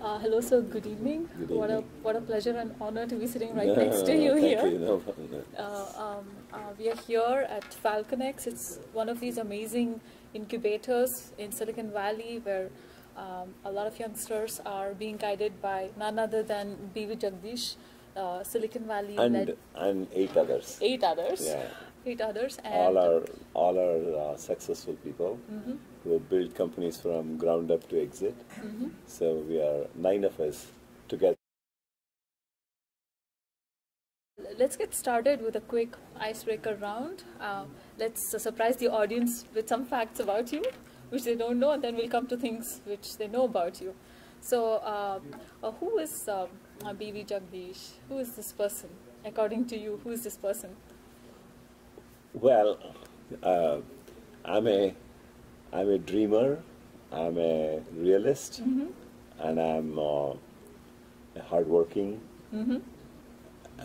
Uh, hello, sir. Good evening. Good What a what a pleasure and honor to be sitting right No, next to you thank here. You, no. Uh, um, uh, we are here at Falcon X. It's one of these amazing incubators in Silicon Valley where um, a lot of youngsters are being guided by none other than BV Jagadeesh, uh, Silicon Valley and and eight others. eight others. Yeah. Eight others. And all are all are uh, successful people Mhm. who have built companies from ground up to exit. Mhm. So we are nine of us together. Let's get started with a quick icebreaker round. Uh, let's uh, surprise the audience with some facts about you, which they don't know, and then we'll come to things which they know about you. So, uh, uh, who is uh, uh, BV Jagadeesh? Who is this person? According to you, who is this person? Well, uh, I'm a I'm a dreamer. I'm a realist, Mm-hmm. and I'm uh, a hardworking Mm-hmm.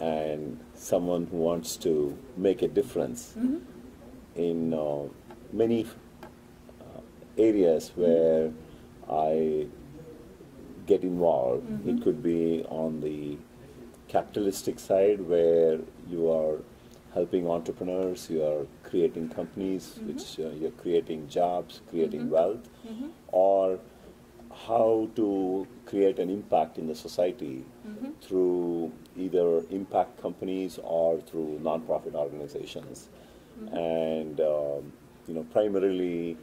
and someone who wants to make a difference Mm-hmm. in uh, many uh, areas where I get involved. It could be on the capitalistic side where you are helping entrepreneurs, you are creating companies, which uh, you're creating jobs, creating wealth, Mm-hmm. or how to create an impact in the society Mm-hmm. through either impact companies or through nonprofit organizations. And um, you know, primarily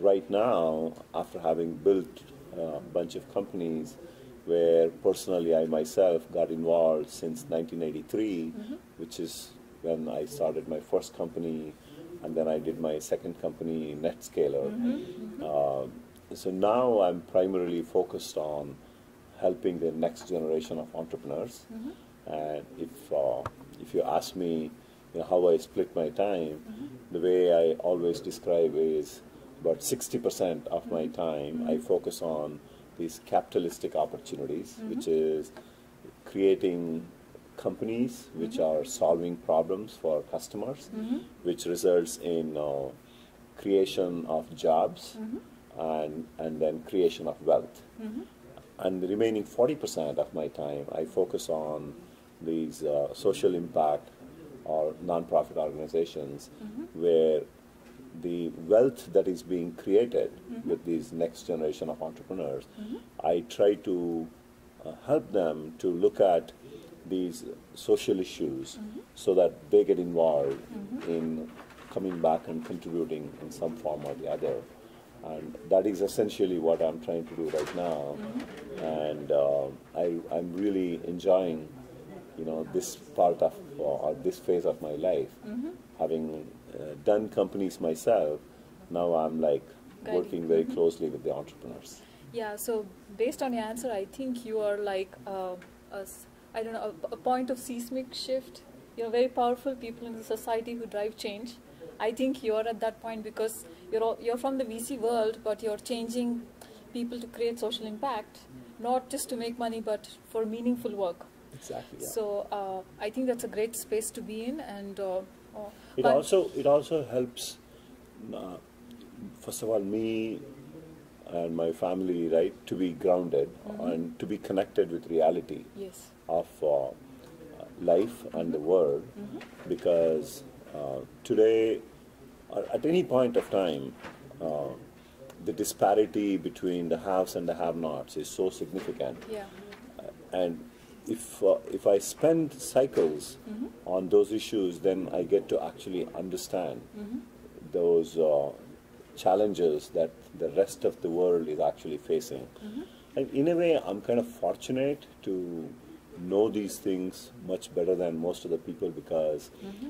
right now, after having built a bunch of companies, where personally I myself got involved since 1983, which is when I started my first company, and then I did my second company, Netscaler. Mm-hmm. Mm-hmm. Uh, so now I'm primarily focused on helping the next generation of entrepreneurs. Mm-hmm. And if uh, if you ask me, you know, how I split my time, the way I always describe is about 60% of my time I focus on these capitalistic opportunities, which is creating companies which mm-hmm. are solving problems for customers, mm-hmm. which results in uh, creation of jobs mm-hmm. and, and then creation of wealth. And the remaining 40% of my time, I focus on these uh, social impact or nonprofit organizations where the wealth that is being created with these next generation of entrepreneurs, I try to uh, help them to look at these social issues so that they get involved in coming back and contributing in some form or the other. And that is essentially what I'm trying to do right now. And uh, I, I'm really enjoying, you know, this part of uh, or this phase of my life. Having uh, done companies myself, now I'm like Guiding. working very closely with the entrepreneurs. Yeah, so based on your answer, I think you are like uh, a, I don't know, a, a point of seismic shift. You're very powerful people in the society who drive change. I think you're at that point because you're all, you're from the VC world, but you're changing people to create social impact, not just to make money, but for meaningful work. Exactly. Yeah. So uh, I think that's a great space to be in, and uh, uh, It also it also helps. Uh, first of all, me and my family, right, to be grounded and to be connected with reality yes, of uh, life and the world, because uh, today, or at any point of time, uh, the disparity between the haves and the have-nots is so significant. Yeah, and if uh, if I spend cycles on those issues, then I get to actually understand those uh, challenges that the rest of the world is actually facing. And in a way, I'm kind of fortunate to know these things much better than most of the people because mm-hmm.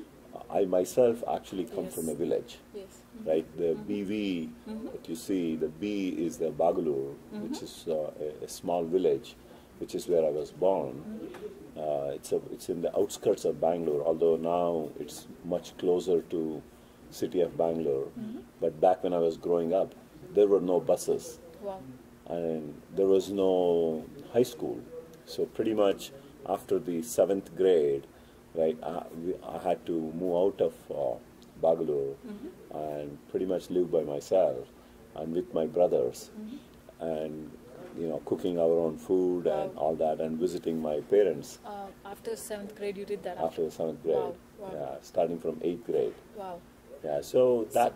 I myself actually come from a Yes. village yes, right? The mm-hmm. BV mm-hmm. that you see, the B is the Bagalur, which is uh, a, a small village, which is where I was born. Uh, it's a, it's in the outskirts of Bangalore, although now it's much closer to city of Bangalore. But back when I was growing up, there were no buses wow, and there was no high school. So pretty much after the seventh grade, right, I, we, I had to move out of uh, Bangalore and pretty much live by myself and with my brothers. And you know, cooking our own food and Wow. all that, and visiting my parents Uh, after seventh grade, you did that. after the seventh grade. Wow, wow. Yeah, starting from eighth grade. Wow. Yeah, so that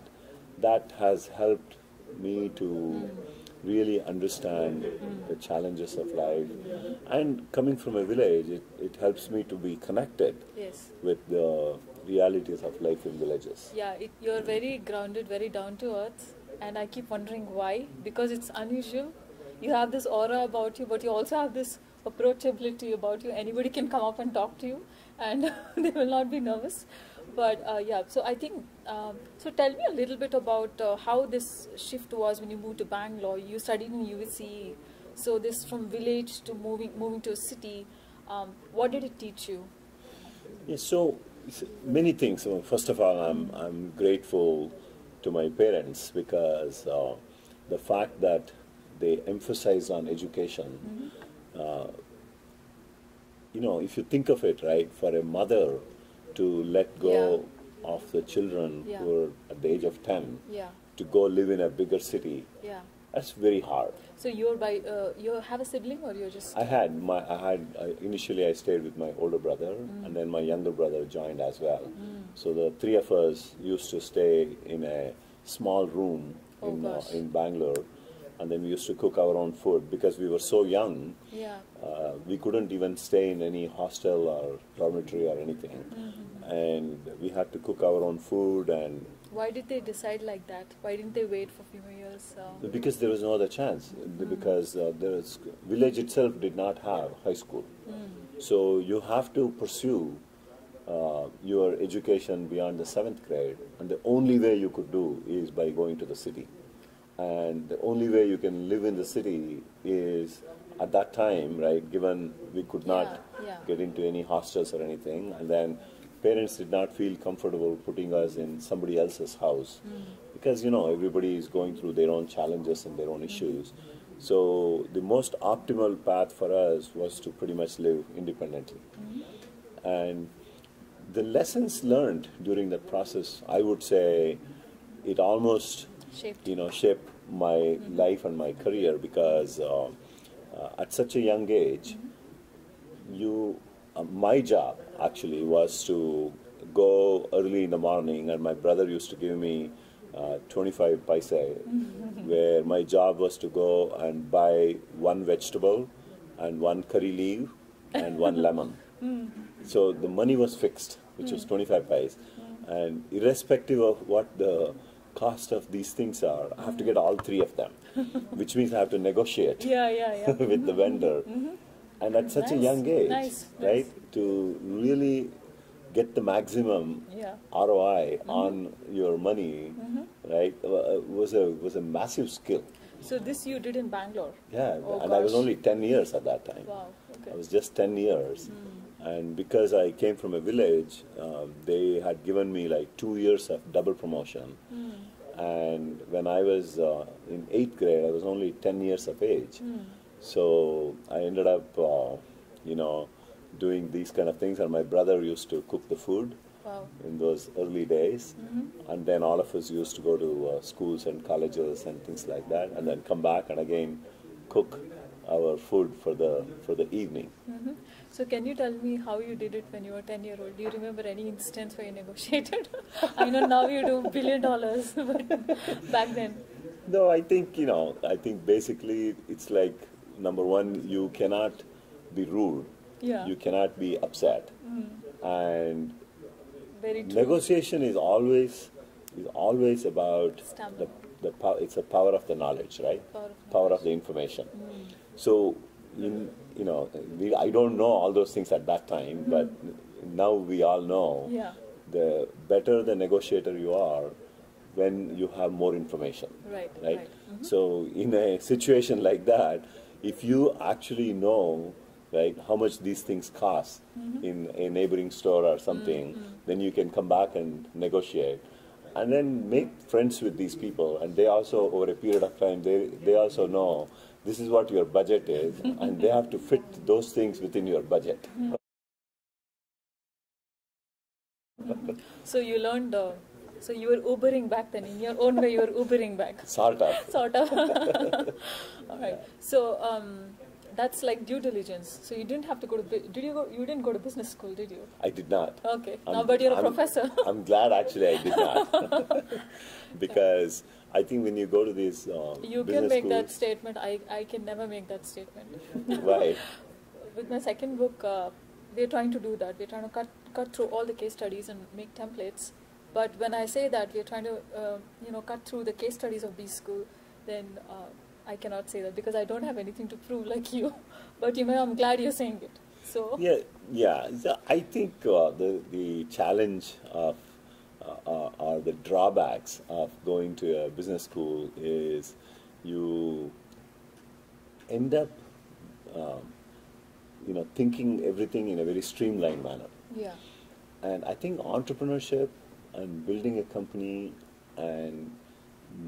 that has helped me to really understand the challenges of life, and coming from a village, it, it helps me to be connected Yes. with the realities of life in villages. Yeah, it, you're very grounded, very down to earth, and I keep wondering why. Because it's unusual. You have this aura about you, but you also have this approachability about you. Anybody can come up and talk to you, and they will not be nervous. But uh, yeah, so I think. Um, so tell me a little bit about uh, how this shift was when you moved to Bangalore. You studied in USC, so this from village to moving moving to a city. Um, what did it teach you? Yes, so many things. So first of all, I'm, I'm grateful to my parents because uh, the fact that they emphasize on education, uh, you know, if you think of it, right, for a mother to let go of the children Yeah. who are at the age of 10 Yeah, to go live in a bigger city, yeah. that's very hard. So you're by uh, you have a sibling or you're just I had my I had I, initially I stayed with my older brother and then my younger brother joined as well. So the three of us used to stay in a small room Oh, in uh, in Bangalore, and then we used to cook our own food because we were so young. yeah Uh, we couldn't even stay in any hostel or dormitory or anything, and we had to cook our own food and why did they decide like that? Why didn't they wait for a few more years uh, because there was no other chance because uh, the village itself did not have high school. So you have to pursue uh, your education beyond the seventh grade and the only way you could do is by going to the city. And the only way you can live in the city is at that time right given we could not Yeah, yeah. get into any hostels or anything and then parents did not feel comfortable putting us in somebody else's house because you know everybody is going through their own challenges and their own issues. So the most optimal path for us was to pretty much live independently. And the lessons learned during that process i would say it almost shaped. you know shape my life and my career because uh, uh, at such a young age you uh, my job actually was to go early in the morning and my brother used to give me uh, 25 paise where my job was to go and buy one vegetable and one curry leaf and one lemon. Hmm. So the money was fixed which was hmm. 25 paise. Hmm. And irrespective of what the cost of these things are i have to get all three of them which means i have to negotiate yeah yeah yeah. with the mm-hmm. vendor. Mm-hmm. And at such a young age, nice, right, nice. to really get the maximum yeah ROI on your money, right, uh, was a was a massive skill. so this you did in bangalore Yeah, Oh, and I was only 10 years at that time. wow okay I was just 10 years. And because I came from a village, um, they had given me like two years of double promotion. And when I was uh, in eighth grade, I was only 10 years of age. So I ended up, uh, you know, doing these kind of things. And my brother used to cook the food wow in those early days. And then all of us used to go to uh, schools and colleges and things like that, and then come back and again cook our food for the for the evening. hmm so can you tell me how you did it when you were 10 year old do you remember any instance where you negotiated i know now you do billion dollars but back then No, I think you know. I think basically it's like number one, you cannot be rude. Yeah. You cannot be upset, Mm. and negotiation is always is always about Stamina. the the power. It's a power of the knowledge, right? Power of power of the information. Mm. So, in, you know, we, I don't know all those things at that time, but now we all know. yeah The better the negotiator you are, when you have more information. right right? right Mhm. So in a situation like that, if you actually know right how much these things cost Mm-hmm. in a neighboring store or something, then you can come back and negotiate. And then make friends with these people, and they also, over a period of time, they, they also know this is what your budget is, and they have to fit those things within your budget. So you learned uh, So you were Ubering back then. In your own way, you were Ubering back. Sort of. Sort of. All right. So um, that's like due diligence. So you didn't have to go to. Did you go? You didn't go to business school, did you? I did not. Okay. I'm- now, but you're a I'm- professor. I'm glad actually I did not. because I think when you go to these uh, you can make that statement. I, I can never make that statement. right? With my second book, uh, we're trying to do that. We're trying to cut cut through all the case studies and make templates. But when I say that we're trying to, uh, you know, cut through the case studies of B school, then uh, I cannot say that because I don't have anything to prove like you. But you know, I'm glad you're saying it. So Yeah, yeah. So I think uh, the the challenge of uh, uh, or the drawbacks of going to a business school is you end up, um, you know, thinking everything in a very streamlined manner. yeah, And I think entrepreneurship and building a company and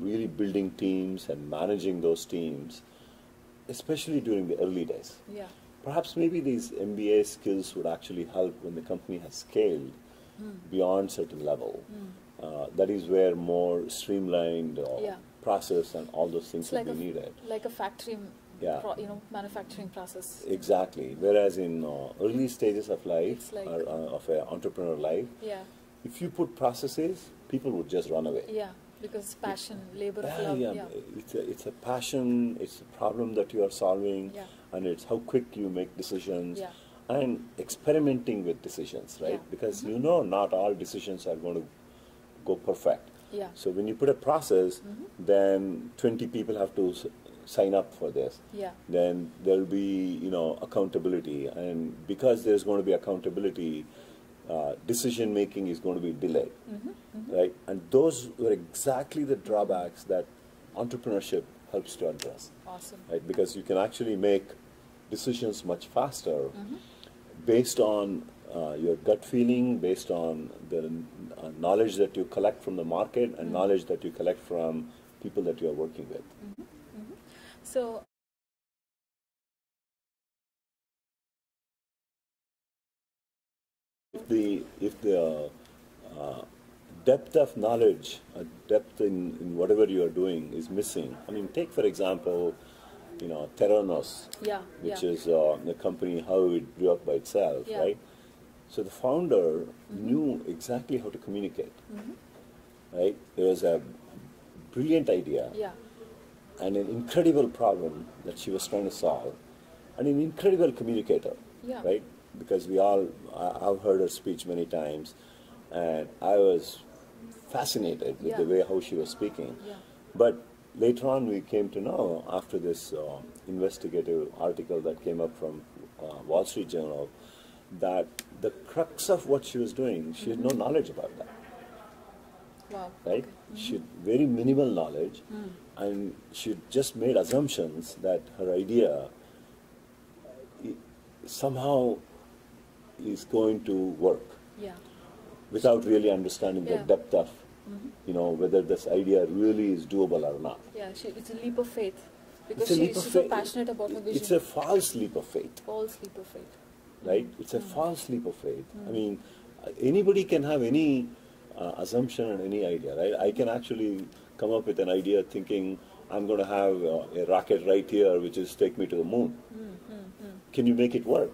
really building teams and managing those teams, especially during the early days. yeah, Perhaps maybe these MBA skills would actually help when the company has scaled Hmm. beyond certain level. Uh, that is where more streamlined uh, Yeah. process and all those things it's would like a be needed. like a factory, Yeah. pro, you know, manufacturing process. Exactly. Whereas in uh, early stages of life like- or uh, of an entrepreneur life, Yeah, if you put processes, people would just run away. yeah, because passion, labor of Yeah, love. yeah. Yeah, It's a, it's a passion, it's a problem that you are solving, Yeah. and it's how quick you make decisions, Yeah. and experimenting with decisions, right? Yeah. Because you know not all decisions are going to go perfect. yeah, So when you put a process, Mm-hmm. then 20 people have to s- sign up for this. yeah, Then there'll be, you know, accountability, and because there's going to be accountability, uh, decision making is going to be delayed, Mm-hmm. right? And those were exactly the drawbacks that entrepreneurship helps to address, awesome. right? Because you can actually make decisions much faster Mm-hmm. based on uh, your gut feeling, based on the uh, knowledge that you collect from the market, and knowledge that you collect from people that you are working with. So the if the uh, depth of knowledge, uh, depth in, in whatever you are doing is missing. I mean, take for example, you know, Theranos, yeah, which yeah, is uh, the company how it grew up by itself, Yeah. right? So the founder knew exactly how to communicate, right? There was a brilliant idea yeah, and an incredible problem that she was trying to solve, and an incredible communicator, Yeah. right? Because we all, I've heard her speech many times, and I was fascinated with the way how she was speaking. Yeah. But later on, we came to know after this uh, investigative article that came up from uh, Wall Street Journal that the crux of what she was doing, she had no knowledge about that wow, right? okay. She had very minimal knowledge, and she just made assumptions that her idea somehow is going to work yeah, without really understanding Yeah. the depth of, mm-hmm. you know, whether this idea really is doable or not. yeah. She, it's a leap of faith because she, leap of she's so passionate about her vision. It's a false leap of faith, false leap of faith. right? Mm-hmm. It's a mm. false leap of faith. I mm. mean, anybody can have any uh, assumption and any idea, right? I can actually come up with an idea thinking I'm going to have uh, a rocket right here, which is take me to the moon. Mm, can you make it work?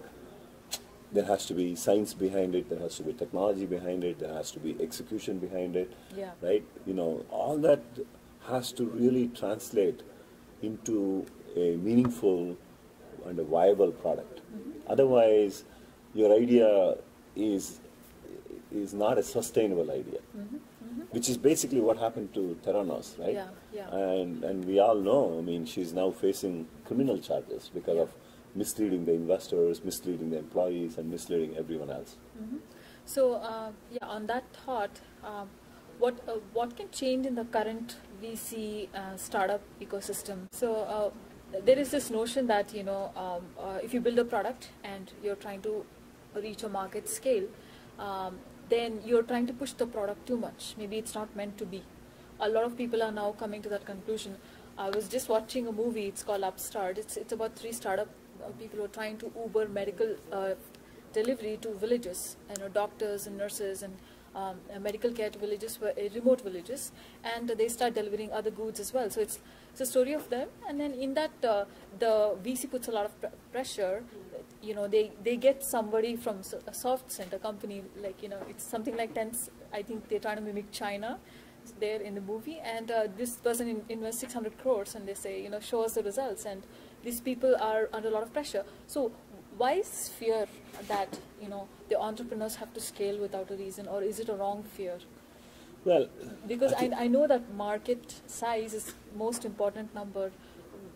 There has to be science behind it. There has to be technology behind it. There has to be execution behind it. Yeah. Right? You know, all that has to really translate into a meaningful and a viable product. Mm-hmm. Otherwise, your idea is is not a sustainable idea. Mm-hmm. Mm-hmm. Which is basically what happened to Theranos, right? Yeah, yeah. And and we all know. I mean, she's now facing criminal charges because of misleading the investors, misleading the employees, and misleading everyone else. So uh, yeah, on that thought, um, what uh, what can change in the current VC uh, startup ecosystem? So uh, there is this notion that you know um, uh, if you build a product and you're trying to reach a market scale, um, then you're trying to push the product too much. Maybe it's not meant to be. A lot of people are now coming to that conclusion. I was just watching a movie. It's called Upstart. It's it's about three startup uh, people who are trying to Uber medical uh, delivery to villages, you know, doctors and nurses and um, uh, medical care to villages, uh, remote villages, and they start delivering other goods as well. So it's it's a story of them, and then in that uh, the VC puts a lot of pr- pressure. You know, they they get somebody from a soft center company, like you know, it's something like Tens. I think they're trying to mimic China there in the movie, and uh, this person in, invests 600 crores, and they say, you know, show us the results, and these people are under a lot of pressure. So why is fear that you know the entrepreneurs have to scale without a reason, or is it a wrong fear? Well, Because I I, I know that market size is most important number,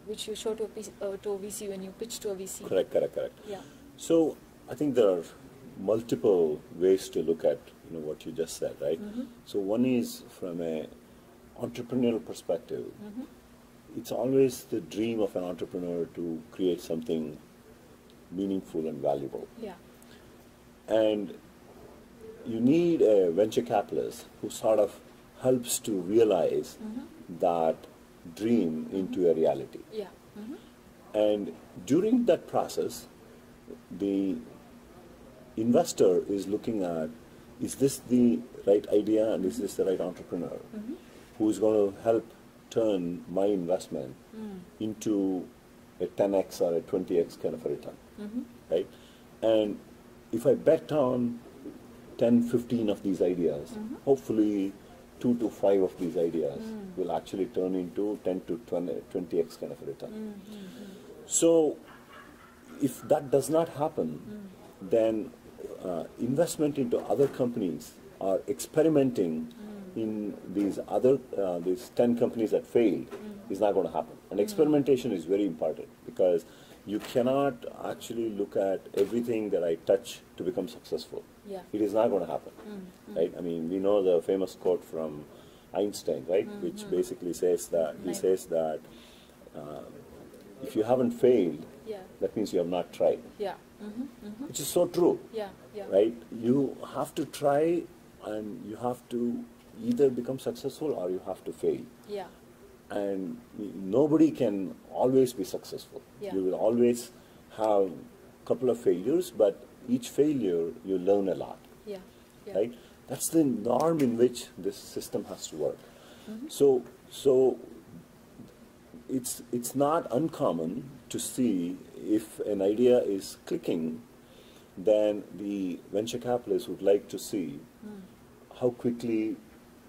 which you show to a, PC, uh, to a VC when you pitch to a VC. correct, correct, correct. Yeah. So I think there are multiple ways to look at you know what you just said, right? Mm-hmm. So one is from a entrepreneurial perspective. Mm-hmm. It's always the dream of an entrepreneur to create something meaningful and valuable. Yeah. And you need a venture capitalist who sort of helps to realize Mm-hmm. that dream into a reality. Yeah. hmm And during that process, the investor is looking at is this the right idea and is this the right entrepreneur Mm-hmm. who is going to help turn my investment Mm. into a 10x or a 20x kind of a return, Mm-hmm. right? And if I bet on 10, 15 of these ideas, Mm-hmm. hopefully two to five of these ideas Mm. will actually turn into 10 to 20, 20x kind of a return. Mm-hmm. So, if that does not happen, Mm. then uh, investment into other companies or experimenting Mm. In these other uh, these ten companies that failed is not going to happen. And experimentation is very important because you cannot actually look at everything that I touch to become successful. Yeah. It is not going to happen, Mm. right? I mean, we know the famous quote from Einstein, right, which basically says that he says that uh, if you haven't failed, Yeah. that means you have not tried, Yeah. Mm-hmm. Mm-hmm. which is so true, Yeah. Yeah. right? You have to try and you have to either become successful or you have to fail. Yeah. And nobody can always be successful. Yeah. You will always have a couple of failures, but each failure you learn a lot, Yeah. Yeah. right? That's the norm in which this system has to work. Mm-hmm. So, so it's it's not uncommon to see if an idea is clicking, then the venture capitalists would like to see Mm. how quickly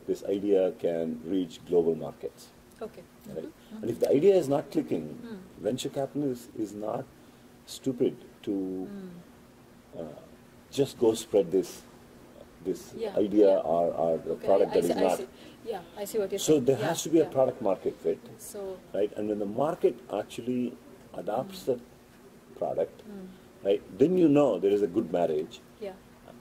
this idea can reach global markets. Okay. Right? And if the idea is not clicking, Mm. venture capitalists is not stupid to Mm. uh, just go spread this this Yeah, idea yeah. or, or the Okay, product I, that I is see, I not. see. Yeah, I see what you're So saying. there Yeah, has to be a product market fit, So, right? And when the market actually adopts the product, mm, right, then you know there is a good marriage, yeah.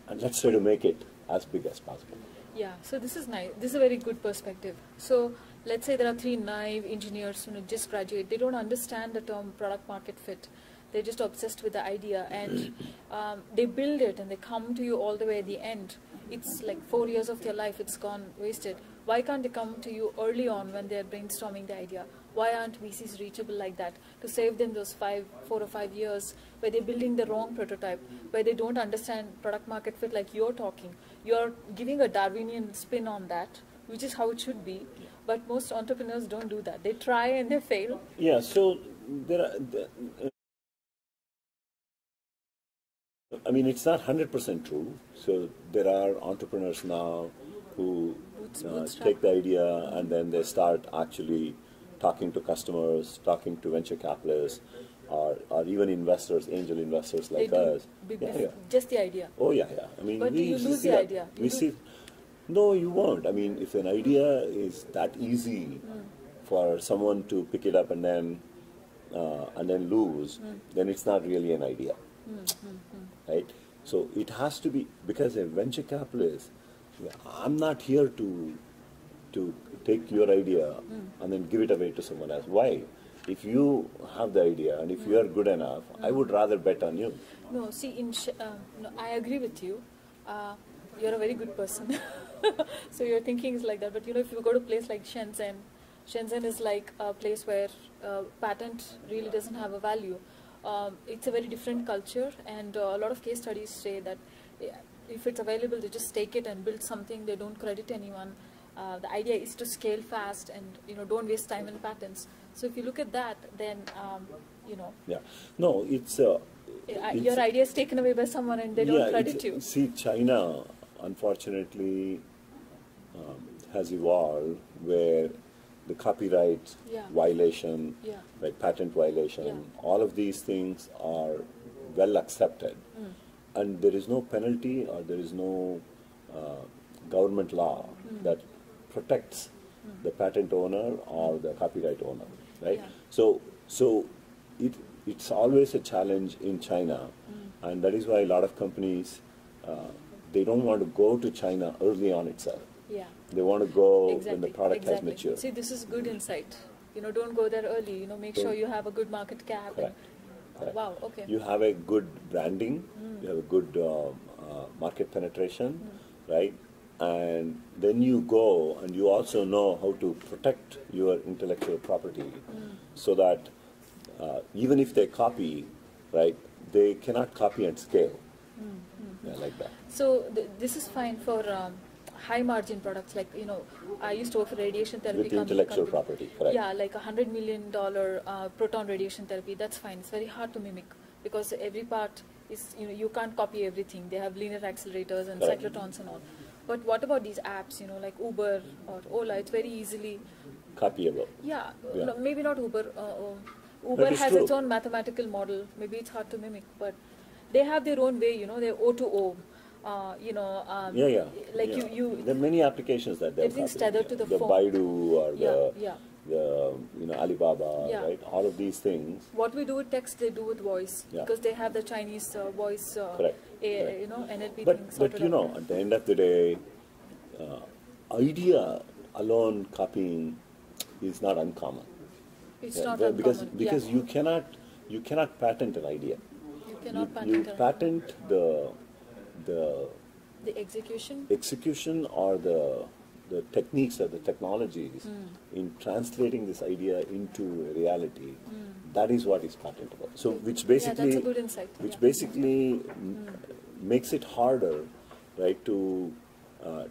and let's try to make it as big as possible. Yeah, so this is nice. This is a very good perspective. So let's say there are three naive engineers who just graduate. They don't understand the term product market fit. They're just obsessed with the idea and um, they build it and they come to you all the way at the end. It's like four years of their life, it's gone wasted. Why can't they come to you early on when they're brainstorming the idea? Why aren't VCs reachable like that to save them those five, four or five years where they're building the wrong prototype, where they don't understand product market fit like you're talking? You're giving a Darwinian spin on that, which is how it should be. But most entrepreneurs don't do that. They try and they fail. Yeah, so there are. The, I mean, it's not hundred percent true. So there are entrepreneurs now who uh, take the idea and then they start actually talking to customers, talking to venture capitalists, or, or even investors, angel investors like us. Yeah, yeah. just the idea. Oh yeah, yeah. I mean, But we you see lose the idea. We see. No, you won't. I mean, if an idea is that easy Hmm. for someone to pick it up and then uh, and then lose, Hmm. then it's not really an idea, right? So it has to be because a venture capitalist. I'm not here to to take your idea Hmm. and then give it away to someone else. Why? If you have the idea and if you are good enough, I would rather bet on you. No, see, in sh- uh, no, I agree with you. Uh, you're a very good person. so your thinking is like that. But you know, if you go to a place like Shenzhen, Shenzhen is like a place where uh, patent really doesn't have a value. Um, it's a very different culture, and a lot of case studies say that if it's available, they just take it and build something. They don't credit anyone. Uh, the idea is to scale fast and you know don't waste time in patents. So if you look at that, then um, you know Yeah. No, it's. Uh, it's- your idea is taken away by someone and they don't credit you. See, China, unfortunately, um, has evolved where the copyright Yeah. violation, Yeah. like patent violation, Yeah. all of these things are well accepted. Mm. And there is no penalty or there is no uh, government law Mm. that protects the patent owner or the copyright owner, right? Yeah. So, so it, it's always a challenge in China, Mm. and that is why a lot of companies uh, they don't want to go to China early on itself. Yeah. They want to go exactly. when the product exactly. has matured. See, this is good insight. You know, don't go there early. You know, make sure you have a good market cap. Correct. Correct. wow. Okay. You have a good branding, Mm. you have a good uh, uh, market penetration, Mm. right? And then you go and you also know how to protect your intellectual property Mm. so that uh, even if they copy, right, they cannot copy and scale. Mm, Yeah, like that. So th- this is fine for um, high margin products like you know I used to work for radiation therapy With intellectual company. property, correct? Yeah, like a hundred million dollar uh, proton radiation therapy. That's fine. It's very hard to mimic because every part is you know you can't copy everything. They have linear accelerators and Correct. cyclotrons and all. But what about these apps? You know, like Uber or Ola. It's very easily Copyable. yeah, Yeah. No, maybe not Uber. Uh, uh, Uber has true. its own mathematical model. Maybe it's hard to mimic, but they have their own way. You know, they're O to O. Uh, you know, um, Yeah, yeah. like yeah. you, you. There are many applications that they're Everything's tethered to the phone. Baidu or Yeah, the, yeah. the you know Alibaba, Yeah. right? All of these things. What we do with text, they do with voice Yeah. because they have the Chinese uh, voice, uh, Correct, A, correct. you know, NLP But things. but you know, at the end of the day, uh, idea alone copying is not uncommon. it's Yeah, not the- uncommon. because because you cannot you cannot patent an idea. you cannot you, patent, you patent the the the execution. execution or the the techniques or the technologies Hmm. in translating this idea into reality. That is what is patentable. So which basically Hmm. yeah, that's a good insight. which yeah. basically m- makes it harder, right, to uh,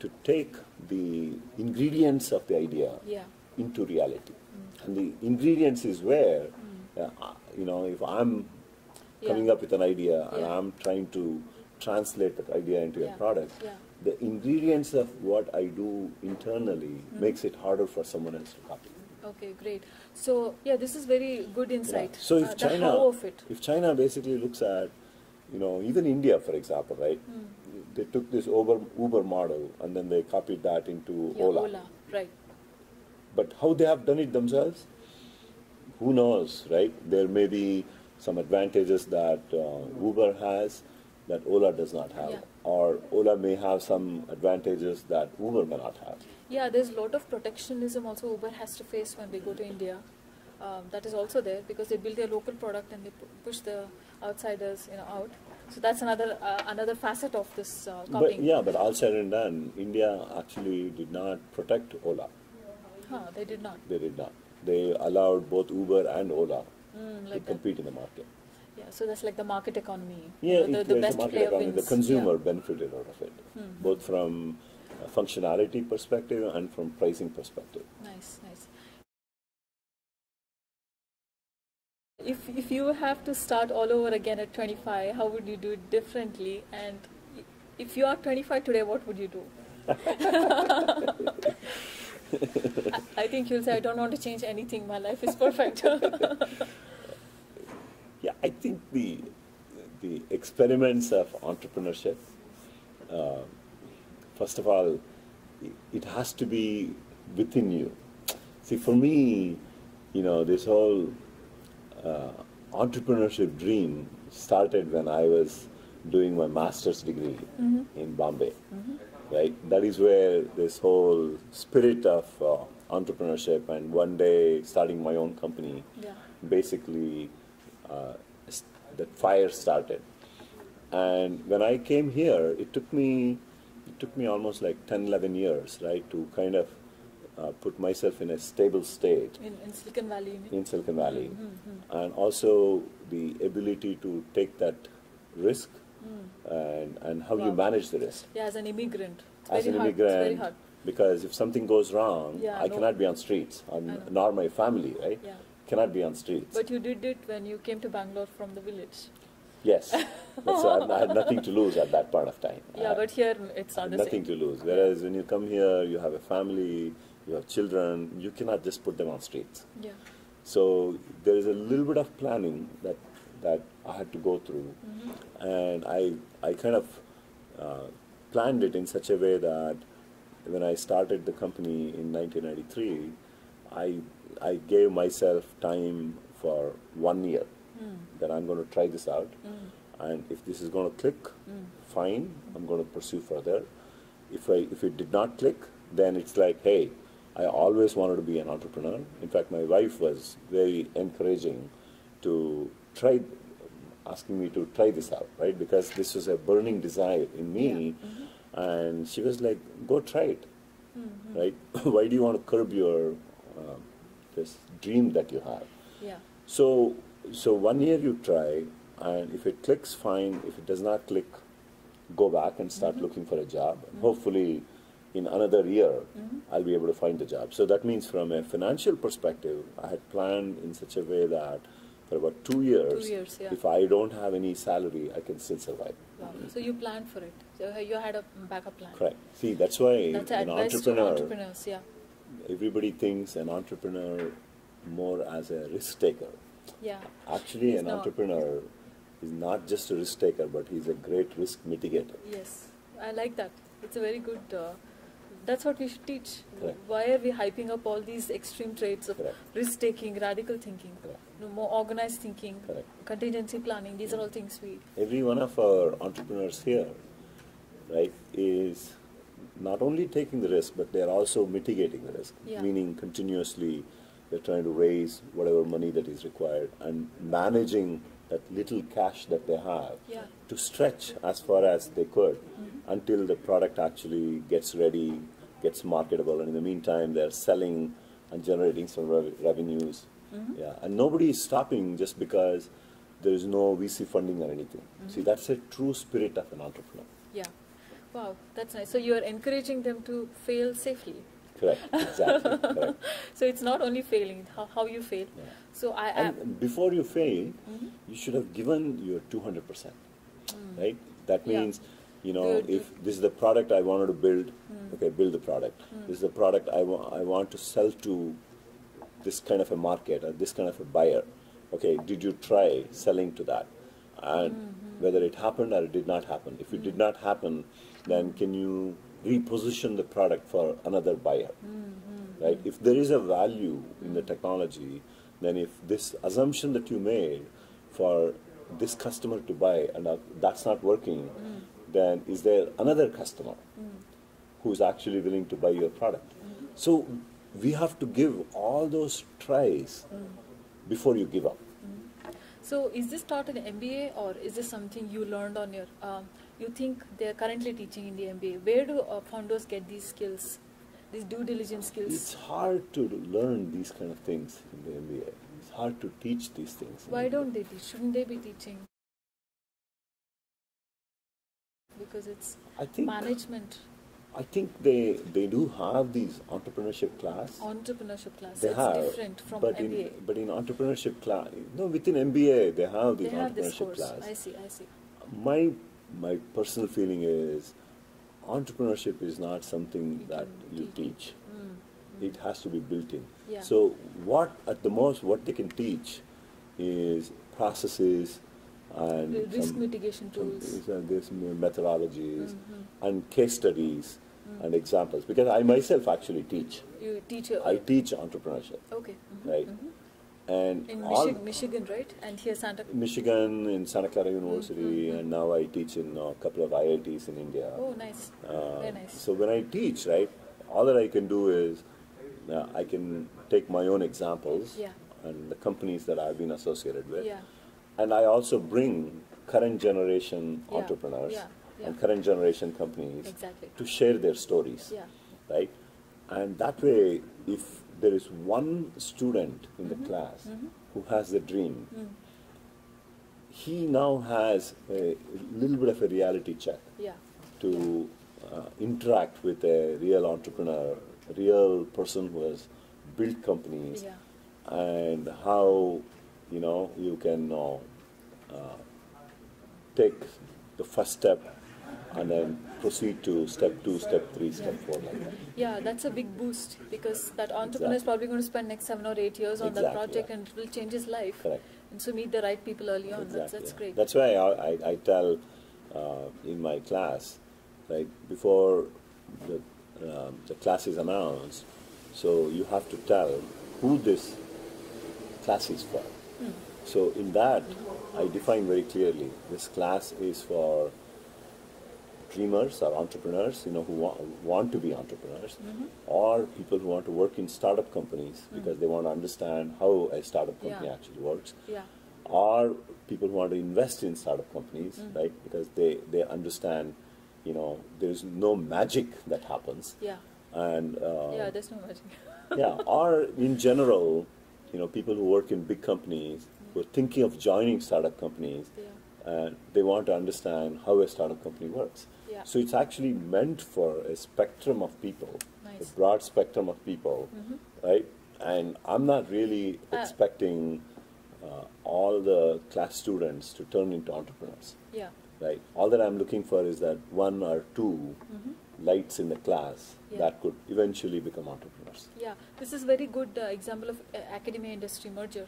to take the ingredients of the idea Yeah. into reality. And the ingredients is where, uh, you know, if I'm Hmm. Coming up with an idea and I'm trying to translate that idea into Yeah. a product, Yeah. the ingredients of what I do internally Hmm. makes it harder for someone else to copy. Okay, great. So yeah, this is very good Yeah. insight. So if uh, China, the how of it. if China basically looks at, you know, even India, for example, right? Hmm. They took this Uber Uber model and then they copied that into Yeah, Ola. Ola, right? But how they have done it themselves, who knows, right? There may be some advantages that uh, Uber has that Ola does not have, Yeah. or Ola may have some advantages that Uber may not have. Yeah, there's a lot of protectionism also Uber has to face when they go to India. Um, that is also there because they build their local product and they push the outsiders, you know, out. So that's another uh, another facet of this uh, But yeah, but all said and done, India actually did not protect Ola. Huh, they did not. They did not. They allowed both Uber and Ola Mm, to like that. compete in the market. Yeah, so that's like the market economy. Yeah, the, it the best market player economy. wins. The consumer Yeah. benefited out of it, Mhm. both from a functionality perspective and from pricing perspective. Nice, nice. If if you have to start all over again at 25, how would you do it differently? And if you are 25 today, what would you do? I, I think you'll say, I don't want to change anything. My life is perfect. Yeah, I think the the experiments of entrepreneurship. Uh, first of all, it has to be within you. See, for me, you know, this whole uh, entrepreneurship dream started when I was doing my master's degree in Bombay. Right, that is where this whole spirit of uh, entrepreneurship and one day starting my own company yeah. basically uh, that fire started. And when I came here, it took me it took me almost like 10, 11 years, right, to kind of uh, put myself in a stable state In, in Silicon Valley, in Silicon Valley, Mm-hmm. and also the ability to take that risk and, and how you manage the risk. Yeah, as an immigrant. It's As very an hard. It's very immigrant, hard. because if something goes wrong, Yeah, I no. cannot be on streets, or, I know. nor my family, right? Yeah. Cannot be on streets. But you did it when you came to Bangalore from the village. yes, That's, I, had nothing to lose at that point of time. Yeah, I- but here it's not nothing same. to lose. Whereas when you come here, you have a family, you have children, you cannot just put them on streets. Yeah. So there is a little bit of planning that that I had to go through, Mm-hmm. and I I kind of uh, planned it in such a way that when I started the company in 1993, I I gave myself time for one year Mm. that I'm going to try this out, Mm. and if this is going to click, Mm. fine, I'm going to pursue further. If I if it did not click, then it's like, hey, I always wanted to be an entrepreneur. In fact, my wife was very encouraging to try, asking me to try this out, right? Because this was a burning desire in me, Yeah. Mhm. and she was like, go try it, Mhm. right? Why do you want to curb your uh, this dream that you have? Yeah. So, so one year you try, and if it clicks, fine. If it does not click, go back and start looking for a job. And hopefully, in another year, Mhm. I'll be able to find a job. So that means, from a financial perspective, I had planned in such a way that for about two years, Two years, yeah. if I don't have any salary, I can still survive. Wow. So you planned for it. So you had a backup plan. Correct. See, that's why That's an entrepreneur, entrepreneurs. Yeah. Everybody thinks an entrepreneur more as a risk taker. Yeah. Actually, He's an not. entrepreneur is not just a risk taker, but he's a great risk mitigator. Yes. I like that. It's a very good. Uh, that's what we should teach. Correct. Why are we hyping up all these extreme traits of Correct. risk taking, radical thinking, Correct. you know, more organized thinking, Correct. contingency planning? These are all things we. Every one of our entrepreneurs here, right, is not only taking the risk, but they're also mitigating the risk. Yeah. Meaning, continuously, they're trying to raise whatever money that is required and managing that little cash that they have Yeah. to stretch as far as they could Mm-hmm. until the product actually gets ready, gets marketable, and in the meantime, they're selling and generating some rev- revenues. Mm-hmm. Yeah, and nobody is stopping just because there is no VC funding or anything. See, that's a true spirit of an entrepreneur. Yeah. Wow, that's nice. So you are encouraging them to fail safely. Correct, exactly. correct. So it's not only failing, how, how you fail. Yeah. So I. And before you fail, Mhm. you should have given your 200%. Right? That Mm. Yeah. means, you know, Good. if this is the product I wanted to build, Mm. okay, build the product. This is the product I, wa- I want to sell to this kind of a market or this kind of a buyer. Okay, did you try selling to that? And Mm-hmm. whether it happened or it did not happen. If it Mm. did not happen, then can you reposition the product for another buyer? Mm-hmm. Right? If there is a value in the technology, then if this assumption that you made for this customer to buy and that's not working, Mm. then is there another customer who's actually willing to buy your product? Mm-hmm. So we have to give all those tries Mm. before you give up. So is this taught in MBA or is this something you learned on your? Um, you think they are currently teaching in the MBA? Where do uh, founders get these skills, these due diligence skills? It's hard to learn these kind of things in the MBA. It's hard to teach these things. Why don't they teach? Shouldn't they be teaching? Because it's I think management, I think they they do have these entrepreneurship class. entrepreneurship class. They it's have, different from but MBA. in but in entrepreneurship class, no, within MBA they have they these have this entrepreneurship course. class. I see. I see. My my personal feeling is entrepreneurship is not something You that you teach. teach. Mm. It has to be built in. Yeah. So what at the most what they can teach is processes and risk some- mitigation tools. is, uh, there's methodologies Mhm. and case studies Mm. and examples because I myself actually teach. You teach. I teach entrepreneurship, okay. mhm, right? mhm. And In Michi- Michigan, right? And here Santa. Michigan in Santa Clara University, Mhm. and now I teach in a couple of IITs in India. Oh, nice. Uh, Very nice. So when I teach, right, all that I can do is uh, I can take my own examples Yeah. and the companies that I've been associated with, Yeah. and I also bring current generation Yeah. entrepreneurs. And current generation companies Exactly. to share their stories, Yeah. right? And that way, if there is one student in the class Mhm. who has the dream, Mm. he now has a little bit of a reality check Yeah. to uh, interact with a real entrepreneur, a real person who has built companies, Yeah. and how you know you can uh, uh, take the first step and then proceed to step two, step three, step four, like that. Yeah, that's a big boost because that entrepreneur is probably going to spend next seven or eight years on that project yeah. and it will change his life. Correct. And so meet the right people early on. That's, that's yeah. great. That's why I, I, I tell uh, in my class, right, before the, um, the class is announced, so you have to tell who this class is for. Hmm. So in that, I define very clearly this class is for dreamers or entrepreneurs, you know, who want, want to be entrepreneurs, Mm-hmm. or people who want to work in startup companies because they want to understand how a startup company Mm. Yeah. actually works yeah. or people who want to invest in startup companies, Mm. right? Because they, they understand, you know, there's no magic that happens. Yeah. And uh, yeah, there's no magic. yeah, or in general, you know, people who work in big companies who are thinking of joining startup companies, yeah. and they want to understand how a startup company works. Yeah. So it's actually meant for a spectrum of people, Nice. a broad spectrum of people, right? And I'm not really Uh, expecting uh, all the class students to turn into entrepreneurs, Yeah. right? All that I'm looking for is that one or 2 lights in the class Mm-hmm. Yeah. that could eventually become entrepreneurs. Yeah, this is very good uh, example of uh, academia industry merger.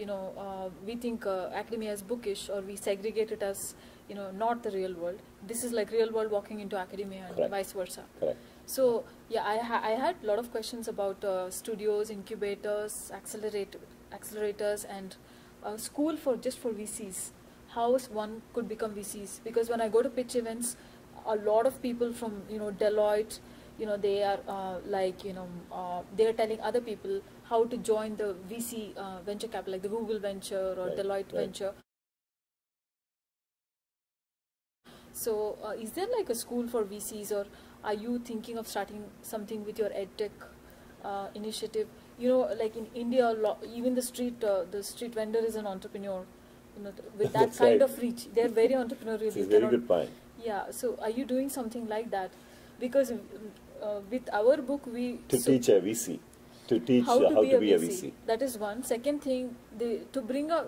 You know, uh, we think uh, academia is bookish, or we segregate it as you know not the real world. This is like real world walking into academia, and Correct. vice versa. Correct. So yeah, I ha- I had a lot of questions about uh, studios, incubators, accelerate accelerators, and uh, school for just for VCs. How is one could become VCs? Because when I go to pitch events, a lot of people from you know Deloitte, you know they are uh, like you know uh, they are telling other people how to join the VC uh, venture capital, like the Google venture or Right, Deloitte right. venture. So, uh, is there like a school for VCs, or are you thinking of starting something with your edtech uh, initiative? You know, like in India, even the street uh, the street vendor is an entrepreneur. You know, with that kind right. of reach, they're very entrepreneurial. It's a very good point. Yeah. So, are you doing something like that? Because uh, with our book, we To so- teach a VC, to teach how to, how be, to a be a VC. VC. That is one. Second thing, they, to bring a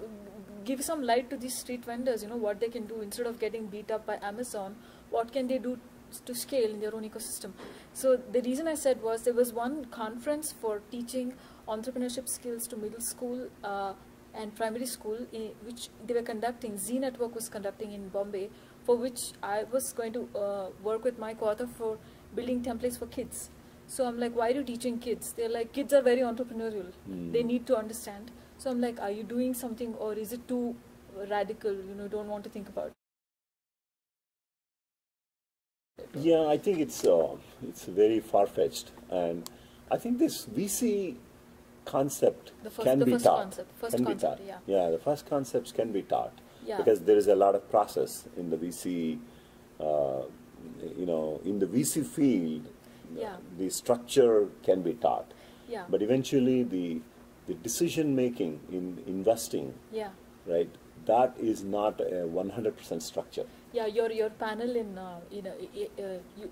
give some light to these street vendors. You know what they can do instead of getting beat up by Amazon. What can they do to scale in their own ecosystem? So the reason I said was there was one conference for teaching entrepreneurship skills to middle school. Uh, and primary school, in which they were conducting, Z Network was conducting in Bombay, for which I was going to uh, work with my co-author for building templates for kids. So I'm like, why are you teaching kids? They're like, kids are very entrepreneurial. Hmm. They need to understand. So I'm like, are you doing something or is it too radical? You know, don't want to think about. It. Yeah, I think it's uh, it's very far fetched, and I think this VC concept The first- can the be first taught. concept, first can concept, be taught. yeah. the first concepts can be taught Yeah. because there is a lot of process in the VC. Uh, you know, in the VC field, Yeah. the structure can be taught, Yeah. but eventually the the decision making in investing, yeah. right? That is not a 100% structure. Yeah, your your panel in uh, you know i- i- uh, you,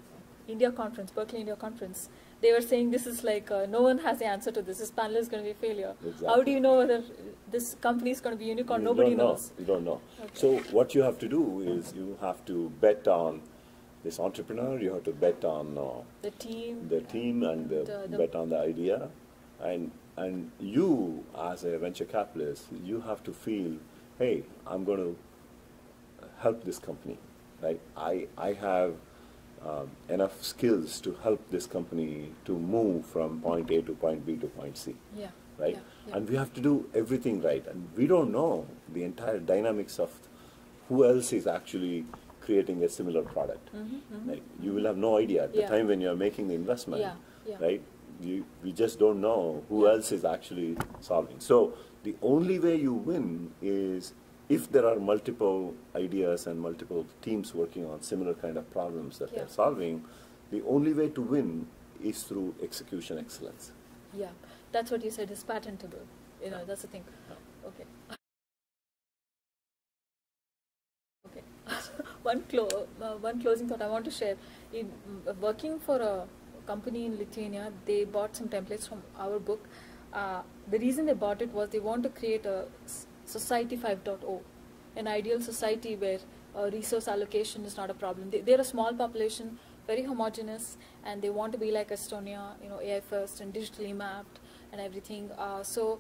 India conference, Berkeley India conference, they were saying this is like uh, no one has the answer to this. This panel is going to be a failure. How do you know whether this company is going to be unicorn? You Nobody knows. You don't know. Okay. So what you have to do is you have to bet on this entrepreneur. You have to bet on uh, The team. the team and the, The- the- bet on the idea, and and you as a venture capitalist, you have to feel, hey, I'm going to help this company, right? I I have um, enough skills to help this company to move from point A to point B to point C Yeah. right? Yeah, yeah. And we have to do everything right. And we don't know the entire dynamics of who else is actually creating a similar product. Like, you will have no idea at the Yeah. time when you're making the investment, right? You, we just don't know who else is actually solving. So the only way you win is if there are multiple ideas and multiple teams working on similar kind of problems that Yeah. they're solving, the only way to win is through execution excellence. Yeah, that's what you said is patentable. You know, that's the thing. Okay. one, clo- uh, one closing thought I want to share. In mm, working for a company in Lithuania, they bought some templates from our book. Uh, the reason they bought it was they want to create a society 5.0, an ideal society where uh, resource allocation is not a problem. They, they're a small population, very homogeneous, and they want to be like Estonia, you know, AI first and digitally mapped and everything. Uh, so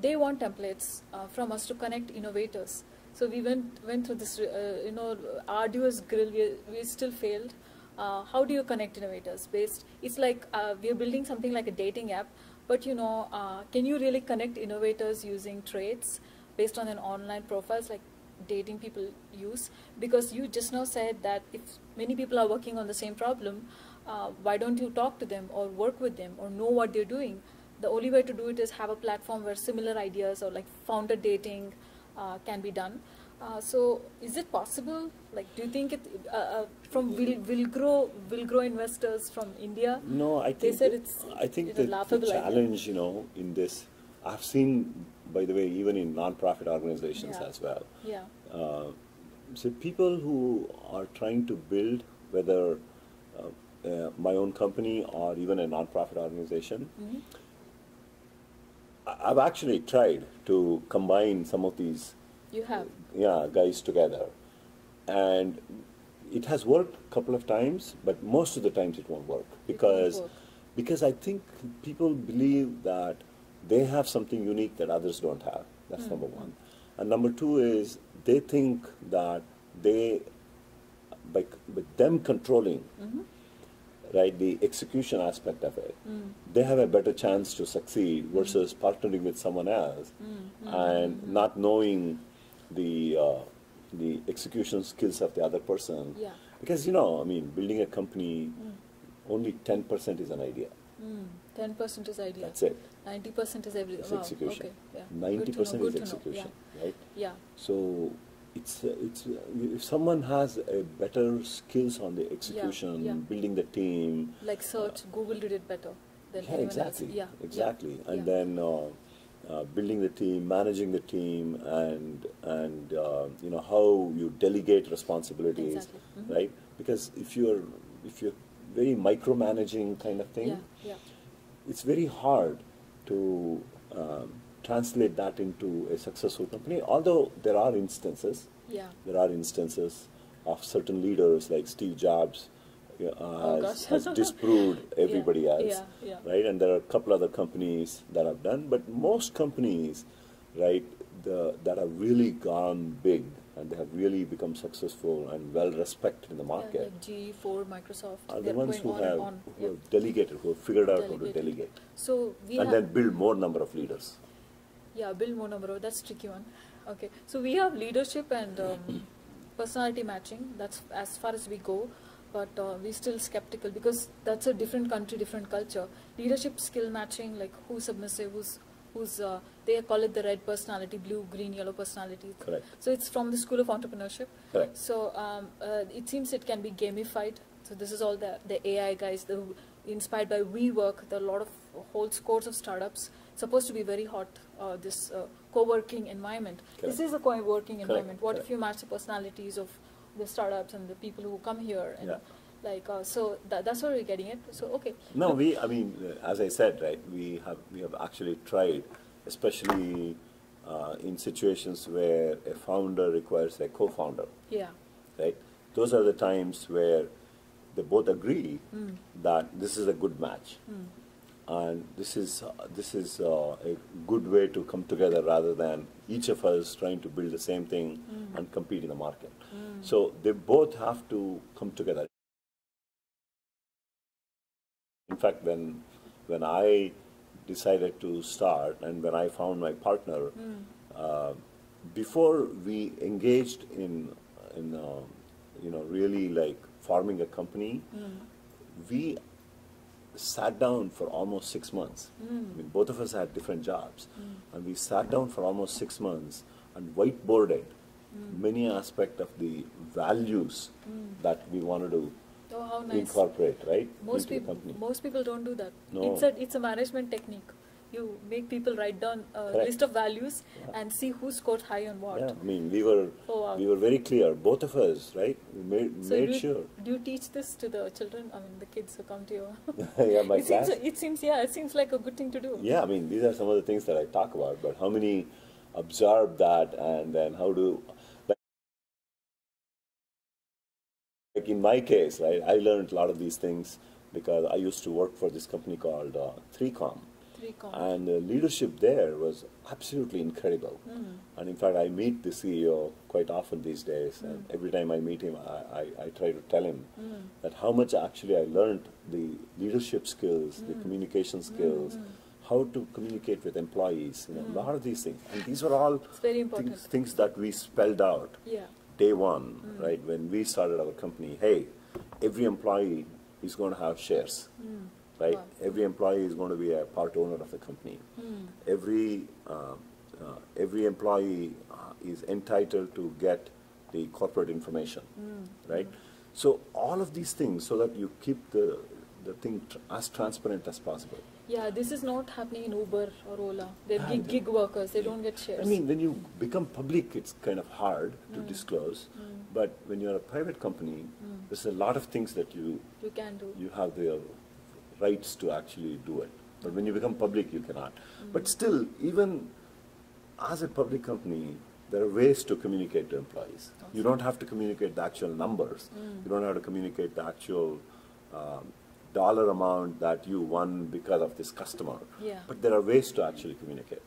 they want templates uh, from us to connect innovators. So we went went through this, uh, you know, arduous grill. We, we still failed. Uh, how do you connect innovators? Based, it's like uh, we are building something like a dating app, but you know, uh, can you really connect innovators using traits based on an online profiles like dating people use? Because you just now said that if many people are working on the same problem, uh, why don't you talk to them or work with them or know what they're doing? the only way to do it is have a platform where similar ideas or like founder dating uh, can be done. Uh, so is it possible? Like, do you think it uh, uh, from will will grow will grow investors from India? No, I think They said it's I think it's that the laughable idea. challenge, you know, in this, I've seen, by the way, even in non-profit organizations Yeah. as well. Yeah, Uh, so people who are trying to build, whether uh, uh, my own company or even a non-profit organization, Mhm. I- I've actually tried to combine some of these you have. Yeah, guys together. And it has worked a couple of times, but most of the times it won't work because work. because I think people believe that they have something unique that others don't have. That's number one. And number two is they think that they by, by them controlling Mhm. right the execution aspect of it Mm. they have a better chance to succeed versus partnering with someone else Mm. and not knowing the uh, the execution skills of the other person. Yeah. Because you know, I mean, building a company, Mm. only ten percent is an idea. Mm. Ten percent is idea. That's it. Ninety percent is every. It's wow. execution. Okay. Yeah. Ninety yeah. percent is execution, right? Yeah. So it's uh, it's uh, if someone has a better skills on the execution, yeah. building the team. Like search, Google did it better than yeah, exactly, else. Yeah. exactly, Yeah. and yeah. then uh, building the team, managing the team, and and uh, you know how you delegate responsibilities, Exactly. Mhm. right? Because if you're if you're very micromanaging kind of thing, Yeah. Yeah. it's very hard to um, translate that into a successful company. Although there are instances, Yeah. there are instances of certain leaders like Steve Jobs uh, Oh, has, has disproved everybody Yeah, else, yeah, yeah. right? And there are a couple other companies that have done, but most companies, right, the, that have really gone big and they have really become successful and well respected in the Yeah, market like GE, Ford, Microsoft. are the ones who on have, on. who Yeah. have delegated, who have figured out how to delegate, So we and then build more number of leaders. yeah, build more number. of- That's tricky one. Okay, so we have leadership and um, personality matching. That's as far as we go, but uh, we're still skeptical because that's a different country, different culture. Leadership skill matching, like who's submissive, who's who's uh, they call it the red personality, blue, green, yellow personality. Correct. So it's from the School of Entrepreneurship. Correct. So um, uh, it seems it can be gamified. So this is all the, the AI guys, the inspired by WeWork. There are a lot of whole scores of startups. Supposed to be very hot. Uh, this uh, co-working environment. Correct. This is a co-working Correct, environment. What correct. if you match the personalities of the startups and the people who come here? And Yeah. Like uh, so, that, that's where we're getting it. So okay. No, we. I mean, as I said, right, we have we have actually tried, especially uh, in situations where a founder requires a co-founder, Yeah. right? Those are the times where they both agree Mm. that this is a good match, Mm. And this is this is uh, a good way to come together rather than each of us trying to build the same thing Mm. and compete in the market. Mm. So they both have to come together. In fact, when when I decided to start and when I found my partner, Mm. uh, before we engaged in in uh, you know really like forming a company, Mm. we sat down for almost six months. Mm. I mean, both of us had different jobs, Mm. and we sat down for almost six months and whiteboarded Mm. many aspects of the values Mm. that we wanted to Oh, how nice. incorporate, right? most people most people don't do that No. it's a it's a management technique you make people write down a Correct. list of values and see who scored high on what. Yeah, I mean, we were Oh, wow. we were very clear, both of us, right? We made, So made do you, sure. do you teach this to the children? I mean, the kids who come to you. yeah, my it class. seems. It seems. Yeah, it seems like a good thing to do. Yeah, I mean, these are some of the things that I talk about, but how many absorb that and then how do. Like, like in my case, right, I learned a lot of these things because I used to work for this company called uh, 3Com. And the leadership there was absolutely incredible. Hmm. And in fact, I meet the CEO quite often these days. And hmm. every time I meet him, I, I, I try to tell him hmm. that how much actually I learned the leadership skills, the communication skills, how to communicate with employees, you know, a lot of these things. And these were all very important. things, things that we spelled out Yeah. day one, right? When we started our company, hey, every employee is going to have shares, right? Wow. Every employee is going to be a part owner of the company. Every uh, uh, every employee uh, is entitled to get the corporate information, right? So all of these things, so that you keep the the thing tr- as transparent as possible. Yeah, this is not happening in Uber or Ola. They're Ah, gig, gig workers. They don't get shares. I mean, when you become public, it's kind of hard to disclose. But when you're a private company, there's a lot of things that you you can do. you have the rights to actually do it. But when you become public, you cannot. But still, even as a public company, there are ways to communicate to employees. You don't have to communicate the actual numbers. You don't have to communicate the actual um, dollar amount that you won because of this customer. Yeah. But there are ways to actually communicate.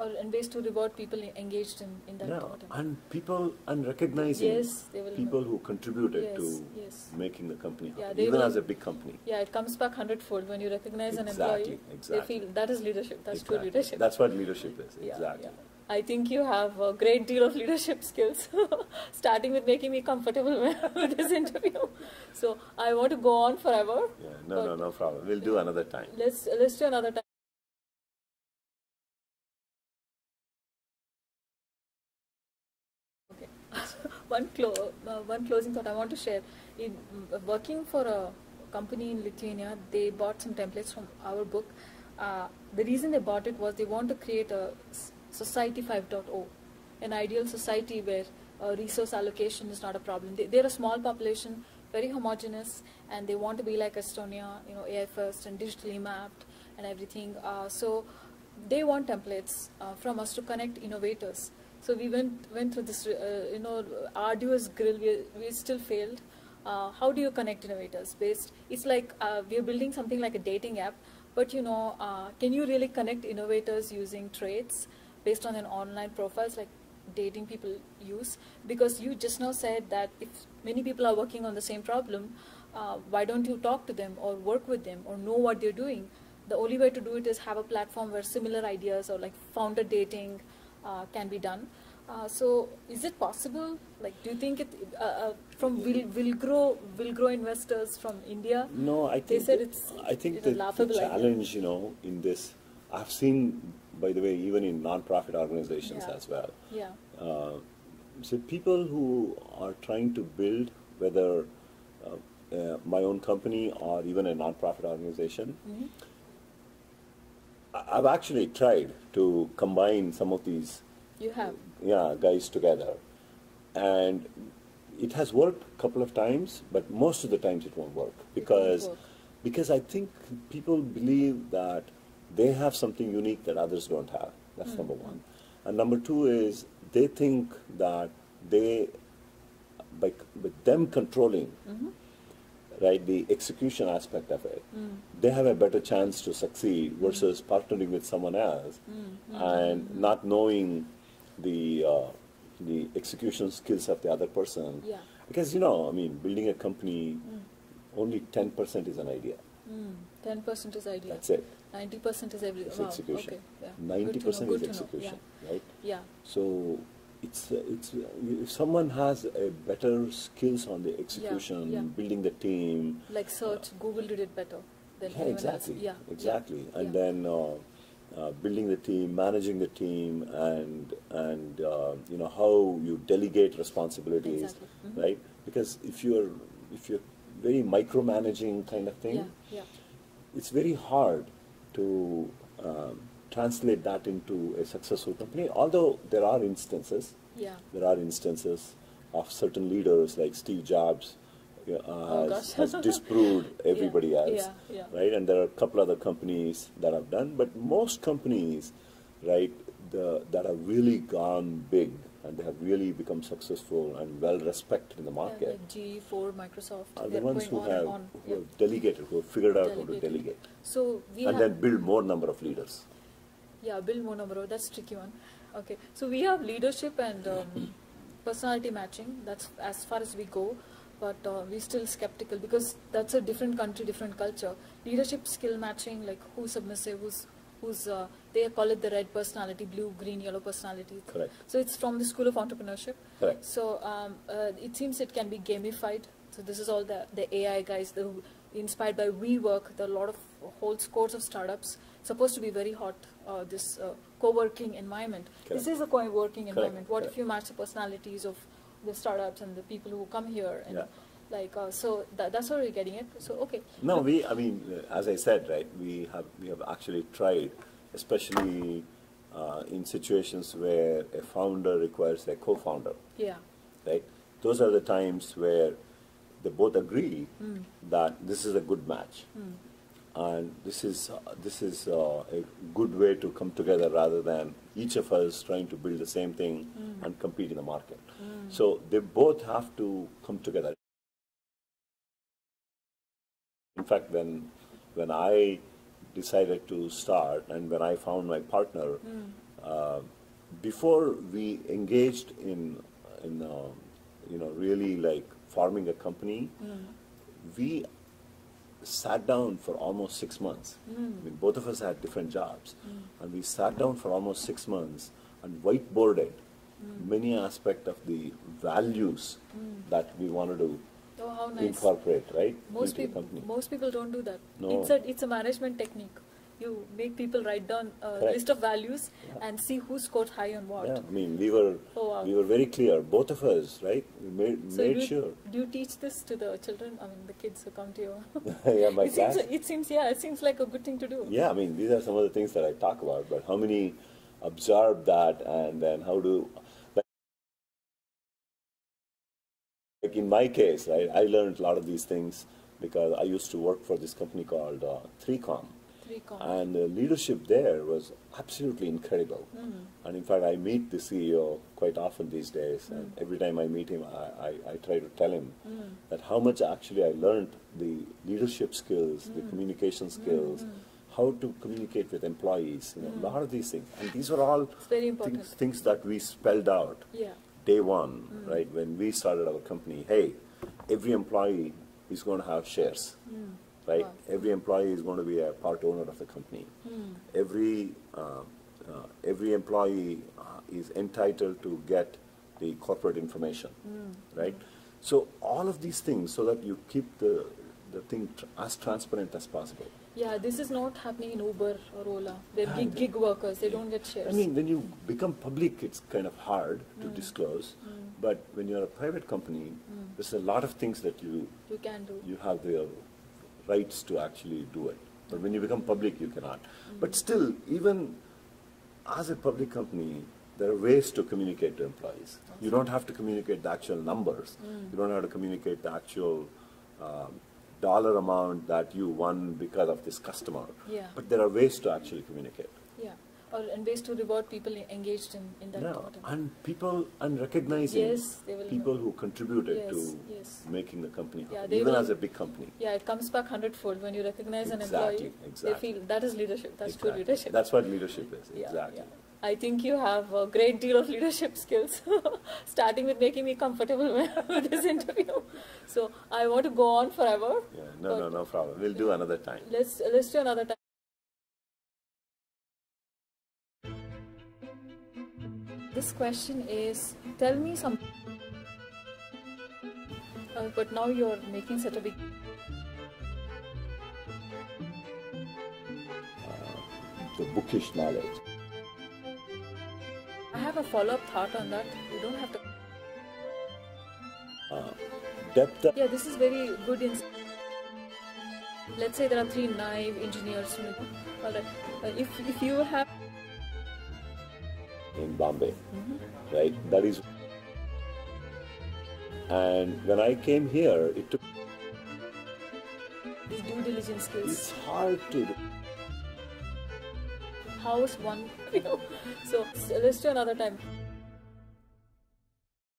Or and ways to reward people engaged in, in that Yeah, item. and people and recognizing Yes, they will people who contributed Yes, to yes. making the company happen, even will- as a big company. Yeah, it comes back hundredfold when you recognize an employee. exactly. They feel that is leadership. That's true leadership. That's what leadership is. Yeah, exactly. yeah. I think you have a great deal of leadership skills, starting with making me comfortable with this interview. So I want to go on forever. Yeah, no, no, no problem. We'll do another time. Let's let's do another time. One clo- uh, one closing thought I want to share. In working for a company in Lithuania, they bought some templates from our book. Uh, the reason they bought it was they want to create a society 5.0, an ideal society where uh, resource allocation is not a problem. They, they're a small population, very homogenous, and they want to be like Estonia, you know, AI first and digitally mapped and everything. Uh, so they want templates uh, from us to connect innovators. So we went went through this, uh, you know, arduous grill. We, we still failed. Uh, how do you connect innovators? Based, it's like uh, we are building something like a dating app, but you know, uh, can you really connect innovators using traits based on an online profiles like dating people use? Because you just now said that if many people are working on the same problem, uh, why don't you talk to them or work with them or know what they're doing? The only way to do it is have a platform where similar ideas or like founder dating can be done. Uh, so, is it possible? Like, do you think it uh, uh, from will will grow will grow investors from India? No, I They think said it's- I think that the laughable idea. challenge, you know, in this, I've seen, by the way, even in non-profit organizations Yeah. as well. Yeah, Uh, so people who are trying to build, whether uh, uh, my own company or even a non-profit organization, Mm-hmm. I- I've actually tried to combine some of these you have. yeah, guys together. And it has worked a couple of times, but most of the times it won't work because work. because I think people believe that they have something unique that others don't have. That's hmm. number one. And number two is they think that they by with them controlling mm-hmm. Right the execution aspect of it hmm. they have a better chance to succeed hmm. versus partnering with someone else hmm. and not knowing the uh, the execution skills of the other person Yeah. because you know i mean building a company only 10% is an idea Ten percent is idea. that's it Ninety percent is every. it's wow, execution Okay. Yeah. 90% know, is good to know, execution right Yeah. yeah. so it's uh, it's uh, if someone has a better skills on the execution yeah. building the team Like search, Google did it better than Yeah, exactly. else. Yeah. Exactly. Yeah. And yeah. then uh, uh, building the team, managing the team, and and uh, you know how you delegate responsibilities, Exactly. Mhm. right? Because if you're if you're very micromanaging kind of thing, Yeah. Yeah. it's very hard to um, translate that into a successful company. Although there are instances, Yeah. there are instances of certain leaders like Steve Jobs uh, Oh, has, has disproved everybody Yeah, else, yeah, yeah. right? And there are a couple other companies that have done, but most companies, right, the, that have really gone big and they have really become successful and well respected in the market like GE, Ford, Microsoft. are the ones who on have, on. who have delegated, who have figured out how to delegate, So we and then build more number of leaders. Yeah, more number. That's a tricky one. Okay, so we have leadership and um, personality matching. That's as far as we go, but uh, we're still skeptical because that's a different country, different culture. Leadership skill matching, like who's submissive, who's who's uh, they call it the red personality, blue, green, yellow personality. Correct. So it's from the school of entrepreneurship. Correct. So um, uh, it seems it can be gamified. So this is all the, the AI guys, the inspired by WeWork. A lot of whole scores of startups. Supposed to be very hot. Uh, this uh, co-working environment. Correct. This is a co-working Correct, environment. What correct. if you match the personalities of the startups and the people who come here? And Yeah. Like uh, so, tha- that's how we're getting it. So okay. No, we. I mean, uh, as I said, right, we have we have actually tried, especially uh, in situations where a founder requires a co-founder, Yeah. right? Those are the times where they both agree Mm. that this is a good match, Mm. And this is uh, this is uh, a good way to come together rather than each of us trying to build the same thing Mm. and compete in the market. Mm. So they both have to come together. In fact, when when I decided to start and when I found my partner, Mm. uh, before we engaged in in uh, you know really like forming a company, Mm. we sat down for almost six months. Mm. I mean, both of us had different jobs, Mm. and we sat down for almost six months and whiteboarded Mm. many aspects of the values Mm. that we wanted to Oh, how nice. incorporate, right, Most into the people, company. most people don't do that. No. It's a it's a management technique. You make people write down a Correct. list of values Yeah. and see who scored high on what. Yeah, I mean, we were Oh, wow. we were very clear, both of us, right? We made So made you, sure. do you teach this to the children? I mean, the kids who come to you. yeah, my it seems class. it seems yeah, it seems like a good thing to do. Yeah, I mean, these are some of the things that I talk about. But how many absorb that, and then how do like, like in my case, right? I learned a lot of these things because I used to work for this company called uh, 3Com. And the leadership there was absolutely incredible. Mm. And in fact, I meet the CEO quite often these days. And Mm. every time I meet him, I, I, I try to tell him Mm. that how much actually I learned the leadership skills, the Mm. communication skills, Mm. how to communicate with employees, you know, Mm. a lot of these things. And these were all It's very important. things, things that we spelled out Yeah. day one, Mm. right? When we started our company, hey, every employee is going to have shares. Right? Every employee is going to be a part owner of the company Mm. every uh, uh, every employee uh, is entitled to get the corporate information, Mm. right? So all of these things, so that you keep the the thing tr- as transparent as possible. Yeah, this is not happening in Uber or Ola. They're gig, gig workers. They don't get shares. I mean, when you become public, it's kind of hard to Mm. disclose. But when you're a private company, there's a lot of things that you you can do. you have the rights to actually do it. But when you become public, you cannot. But still, even as a public company, there are ways to communicate to employees. You don't have to communicate the actual numbers. Mm. You don't have to communicate the actual um, dollar amount that you won because of this customer. Yeah. But there are ways to actually communicate. Yeah. Or and ways to reward people engaged in, in that Yeah. And people, and recognizing Yes, people who contributed Yes, to yes. making the company, Yeah, they even will- as a big company. Yeah, it comes back hundredfold when you recognize an employee. exactly. They feel that is leadership. That's true leadership. That's what leadership is. Yeah, exactly. yeah. I think you have a great deal of leadership skills, starting with making me comfortable with this interview. So I want to go on forever. Yeah, no, no, no problem. We'll do another time. Let's let's do another time. This question is: Tell me some. Uh, but now you're making such a big. The bookish knowledge. I have a follow-up thought on that. You don't have to. Uh, depth Yeah, this is very good. In let's say there are three naive engineers. you know, All right. Uh, if if you have Bombay, mm-hmm. right? That is. And when I came here, it took. these due diligence skills, It's hard to. do. how is one? You know, so, so let's do another time.